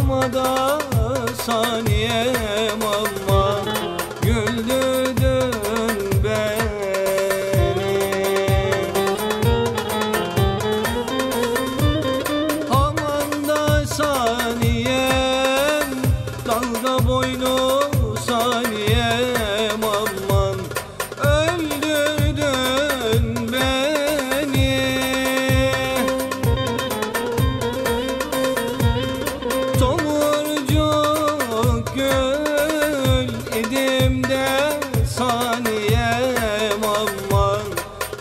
düşmanıma da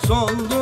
soldu